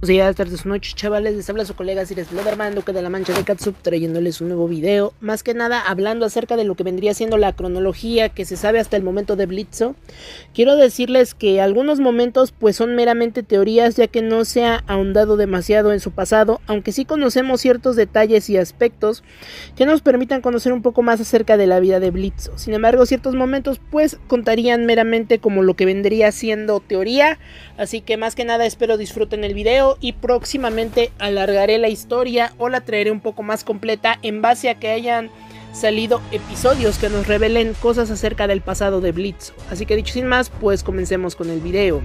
Buenos días, tardes, noches, chavales. Les habla su colega Cires Armando que de la Mancha de Katsup trayéndoles un nuevo video. Más que nada hablando acerca de lo que vendría siendo la cronología que se sabe hasta el momento de Blitzo. Quiero decirles que algunos momentos pues son meramente teorías ya que no se ha ahondado demasiado en su pasado, aunque sí conocemos ciertos detalles y aspectos que nos permitan conocer un poco más acerca de la vida de Blitzo. Sin embargo, ciertos momentos pues contarían meramente como lo que vendría siendo teoría. Así que más que nada espero disfruten el video y próximamente alargaré la historia o la traeré un poco más completa en base a que hayan salido episodios que nos revelen cosas acerca del pasado de Blitz. Así que dicho sin más, pues comencemos con el video.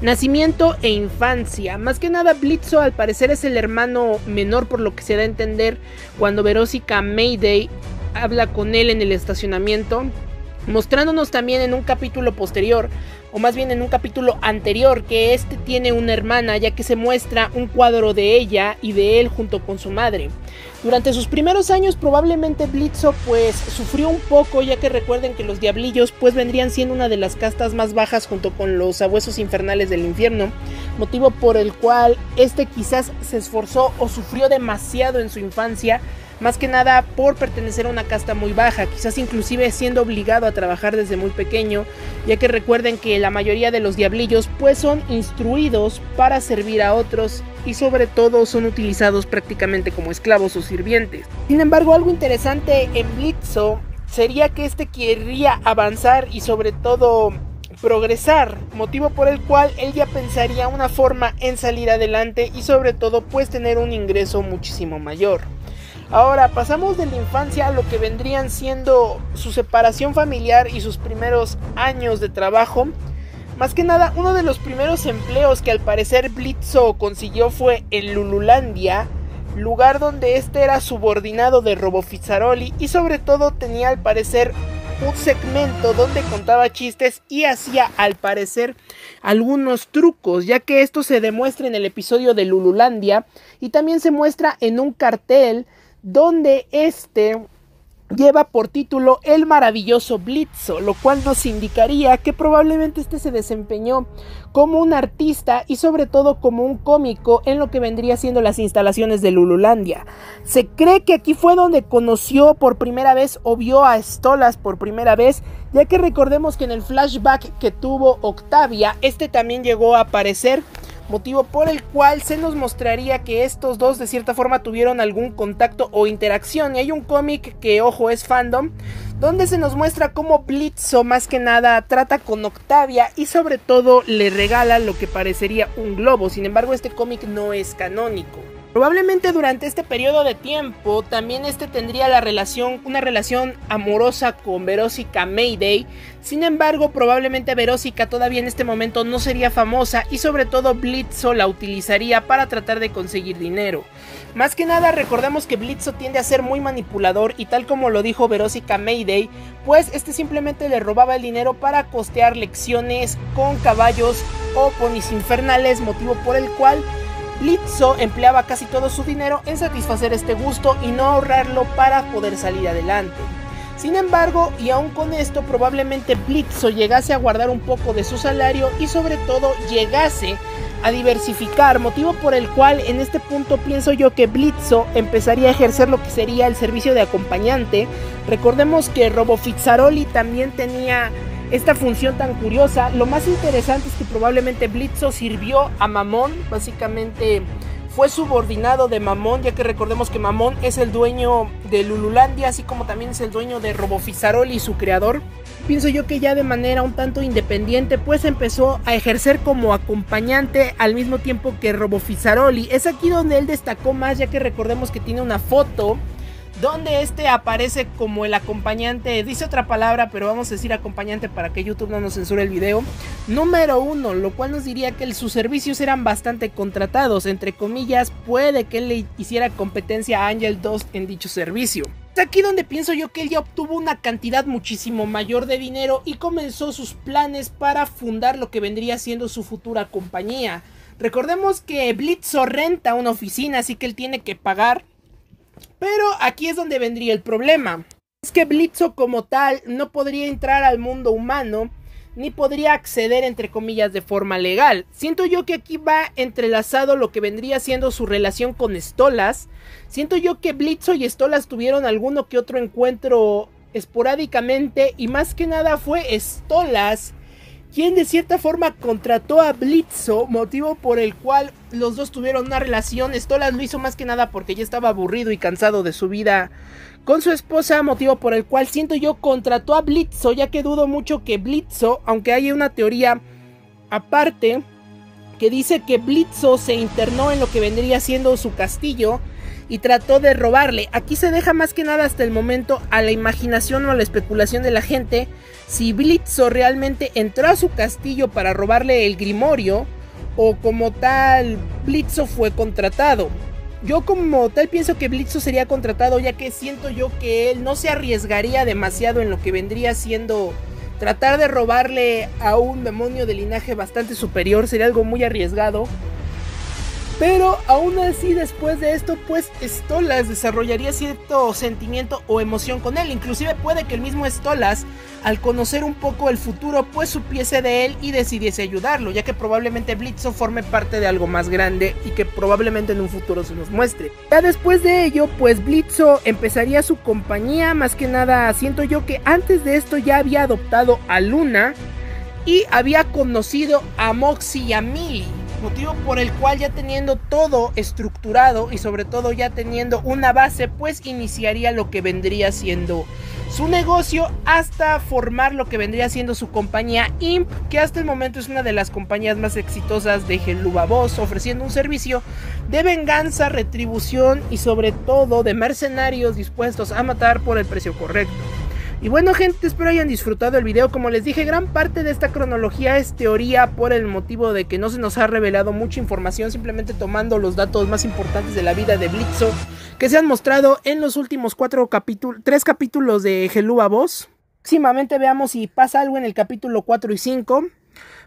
Nacimiento e infancia. Más que nada, Blitzo al parecer es el hermano menor por lo que se da a entender cuando Verósica Mayday habla con él en el estacionamiento, mostrándonos también en un capítulo posterior o más bien en un capítulo anterior, que este tiene una hermana, ya que se muestra un cuadro de ella y de él junto con su madre. Durante sus primeros años probablemente Blitzo pues sufrió un poco, ya que recuerden que los diablillos pues vendrían siendo una de las castas más bajas junto con los sabuesos infernales del infierno, motivo por el cual este quizás se esforzó o sufrió demasiado en su infancia más que nada por pertenecer a una casta muy baja, quizás inclusive siendo obligado a trabajar desde muy pequeño, ya que recuerden que la mayoría de los diablillos pues son instruidos para servir a otros y sobre todo son utilizados prácticamente como esclavos o sirvientes. Sin embargo, algo interesante en Blitzo sería que este querría avanzar y sobre todo progresar, motivo por el cual él ya pensaría una forma en salir adelante y sobre todo pues tener un ingreso muchísimo mayor. Ahora pasamos de la infancia a lo que vendrían siendo su separación familiar y sus primeros años de trabajo. Más que nada, uno de los primeros empleos que al parecer Blitzo consiguió fue en Lululandia, lugar donde este era subordinado de Robofizzaroli y sobre todo tenía al parecer un segmento donde contaba chistes y hacía al parecer algunos trucos, ya que esto se demuestra en el episodio de Lululandia y también se muestra en un cartel donde este lleva por título El maravilloso Blitzo, lo cual nos indicaría que probablemente este se desempeñó como un artista y sobre todo como un cómico en lo que vendría siendo las instalaciones de Lululandia. Se cree que aquí fue donde conoció por primera vez o vio a Stolas por primera vez, ya que recordemos que en el flashback que tuvo Octavia, este también llegó a aparecer motivo por el cual se nos mostraría que estos dos de cierta forma tuvieron algún contacto o interacción. Y hay un cómic que, ojo, es fandom, donde se nos muestra cómo Blitzo más que nada trata con Octavia y sobre todo le regala lo que parecería un globo. Sin embargo, este cómic no es canónico. Probablemente durante este periodo de tiempo también este tendría la relación, una relación amorosa con Verósica Mayday. Sin embargo, probablemente Verósica todavía en este momento no sería famosa y sobre todo Blitzo la utilizaría para tratar de conseguir dinero. Más que nada recordemos que Blitzo tiende a ser muy manipulador y tal como lo dijo Verósica Mayday, pues este simplemente le robaba el dinero para costear lecciones con caballos o ponis infernales, motivo por el cual Blitzo empleaba casi todo su dinero en satisfacer este gusto y no ahorrarlo para poder salir adelante. Sin embargo, y aún con esto, probablemente Blitzo llegase a guardar un poco de su salario y sobre todo llegase a diversificar, motivo por el cual en este punto pienso yo que Blitzo empezaría a ejercer lo que sería el servicio de acompañante. Recordemos que Robofizzaroli también tenía esta función tan curiosa. Lo más interesante es que probablemente Blitzo sirvió a Mamón, básicamente fue subordinado de Mamón, ya que recordemos que Mamón es el dueño de Lululandia, así como también es el dueño de Robofizaroli y su creador. Pienso yo que ya de manera un tanto independiente, pues empezó a ejercer como acompañante al mismo tiempo que Robofizaroli. Es aquí donde él destacó más, ya que recordemos que tiene una foto donde este aparece como el acompañante, dice otra palabra, pero vamos a decir acompañante para que YouTube no nos censure el video, número uno, lo cual nos diría que sus servicios eran bastante contratados, entre comillas, puede que él le hiciera competencia a Angel 2 en dicho servicio. Es aquí donde pienso yo que él ya obtuvo una cantidad muchísimo mayor de dinero y comenzó sus planes para fundar lo que vendría siendo su futura compañía. Recordemos que Blitzo renta una oficina, así que él tiene que pagar pero aquí es donde vendría el problema. Es que Blitzo como tal no podría entrar al mundo humano ni podría acceder entre comillas de forma legal. Siento yo que aquí va entrelazado lo que vendría siendo su relación con Stolas. Siento yo que Blitzo y Stolas tuvieron alguno que otro encuentro esporádicamente y más que nada fue Stolas quien de cierta forma contrató a Blitzo, motivo por el cual los dos tuvieron una relación. Stolas lo hizo más que nada porque ya estaba aburrido y cansado de su vida con su esposa, motivo por el cual siento yo contrató a Blitzo, ya que dudo mucho que Blitzo, aunque haya una teoría aparte que dice que Blitzo se internó en lo que vendría siendo su castillo y trató de robarle. Aquí se deja más que nada hasta el momento a la imaginación o a la especulación de la gente si Blitzo realmente entró a su castillo para robarle el grimorio o como tal Blitzo fue contratado. Yo como tal pienso que Blitzo sería contratado ya que siento yo que él no se arriesgaría demasiado en lo que vendría siendo tratar de robarle a un demonio de linaje bastante superior, sería algo muy arriesgado. Pero aún así después de esto pues Stolas desarrollaría cierto sentimiento o emoción con él. Inclusive puede que el mismo Stolas al conocer un poco el futuro pues supiese de él y decidiese ayudarlo. Ya que probablemente Blitzo forme parte de algo más grande y que probablemente en un futuro se nos muestre. Ya después de ello pues Blitzo empezaría su compañía. Más que nada siento yo que antes de esto ya había adoptado a Luna y había conocido a Moxie y a Millie motivo por el cual ya teniendo todo estructurado y sobre todo ya teniendo una base, pues iniciaría lo que vendría siendo su negocio hasta formar lo que vendría siendo su compañía IMP, que hasta el momento es una de las compañías más exitosas de Geluba Boss, ofreciendo un servicio de venganza, retribución y sobre todo de mercenarios dispuestos a matar por el precio correcto. Y bueno gente, espero hayan disfrutado el video. Como les dije, gran parte de esta cronología es teoría por el motivo de que no se nos ha revelado mucha información, simplemente tomando los datos más importantes de la vida de Blitzo que se han mostrado en los últimos cuatro capítulos, tres capítulos de Geluba Boss. Próximamente veamos si pasa algo en el capítulo 4 y 5.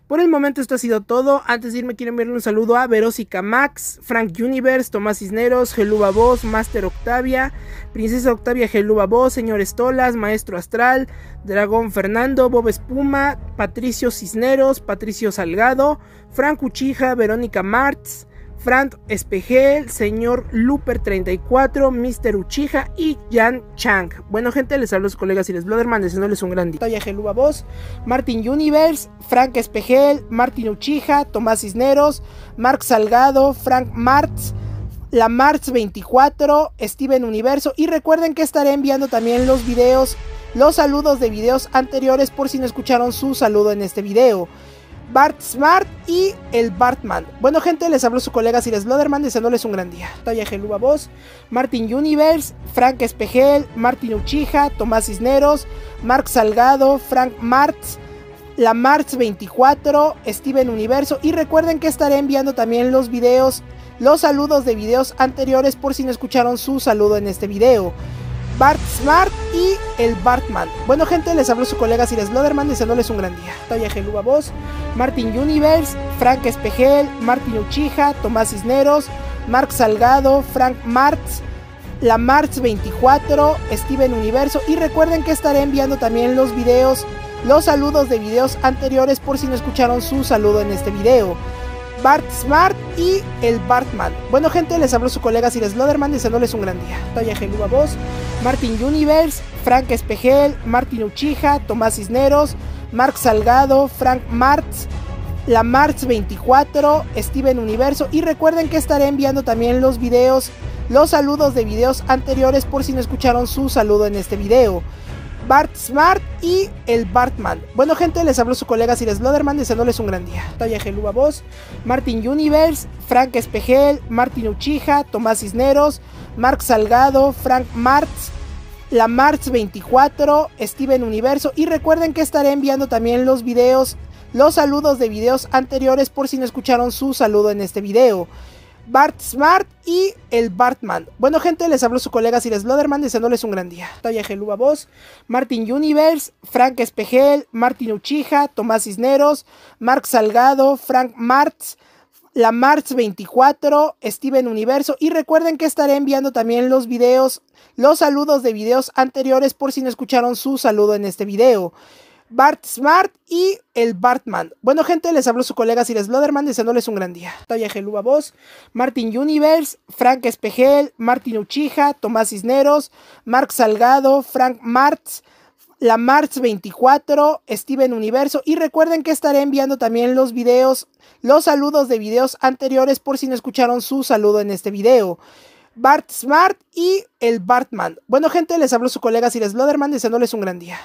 Por el momento esto ha sido todo. Antes de irme quiero enviarle un saludo a Verósica Max, Frank Universe, Tomás Cisneros, Geluba Voz, Master Octavia, Princesa Octavia Geluba Voz, Señor Estolas, Maestro Astral, Dragón Fernando, Bob Espuma, Patricio Cisneros, Patricio Salgado, Frank Uchija, Verónica Martz, Frank Espejel, señor Looper 34, Mr. Uchija y Jan Chang. Bueno, gente, les hablo a sus colegas y les Blooderman, deseándoles un gran día. Taya Geluba Voz, Martin Universe, Frank Espejel, Martin Uchija, Tomás Cisneros, Mark Salgado, Frank Martz. La Martz 24, Steven Universo y recuerden que estaré enviando también los videos, los saludos de videos anteriores por si no escucharon su saludo en este video. Bart Smart y el Bartman. Bueno, gente, les hablo su colega Siles Bloderman deseándoles un gran día. Taya Geluba Voz, Martin Universe, Frank Espejel, Martin Uchija, Tomás Cisneros, Mark Salgado, Frank Martz, la Martz 24, Steven Universo. Y recuerden que estaré enviando también los videos, los saludos de videos anteriores por si no escucharon su saludo en este video. Bart Smart y el Bartman. Bueno, gente, les hablo su colega Siles Bloderman deseándoles un gran día. Geluba Voz, Martin Universe, Frank Espejel, Martin Uchija, Tomás Cisneros, Mark Salgado, Frank Martz, la Martz 24, Steven Universo. Y recuerden que estaré enviando también los videos, los saludos de videos anteriores por si no escucharon su saludo en este video. Bart Smart y el Bartman. Bueno, gente, les hablo su colega Siles Loderman deseándoles un gran día. Taya Geluba Voz, Martin Universe, Frank Espejel, Martin Uchija, Tomás Cisneros, Mark Salgado, Frank Martz, la Martz 24, Steven Universo. Y recuerden que estaré enviando también los videos, los saludos de videos anteriores por si no escucharon su saludo en este video. Bart Smart y el Bartman. Bueno, gente, les hablo su colega Siles Bloderman deseándoles un gran día. Taya Geluba Voz, Martin Universe, Frank Espejel, Martin Uchija, Tomás Cisneros, Mark Salgado, Frank Martz, la Martz 24, Steven Universo. Y recuerden que estaré enviando también los videos, los saludos de videos anteriores por si no escucharon su saludo en este video. Bart Smart y el Bartman. Bueno, gente, les hablo su colega Siles Bloderman deseándoles un gran día. Taya Geluba Martin Universe, Frank Espejel, Martin Uchija, Tomás Cisneros, Mark Salgado, Frank Martz, la Martz 24, Steven Universo. Y recuerden que estaré enviando también los videos, los saludos de videos anteriores por si no escucharon su saludo en este video. Bart Smart y el Bartman. Bueno, gente, les habló su colega Siles Bloderman deseándoles un gran día. Taya Geluba Voz, Martin Universe, Frank Espejel, Martin Uchija, Tomás Cisneros, Mark Salgado, Frank Martz, la March 24, Steven Universo. Y recuerden que estaré enviando también los videos, los saludos de videos anteriores por si no escucharon su saludo en este video. Bart Smart y el Bartman. Bueno, gente, les habló su colega Siles Bloderman deseándoles un gran día.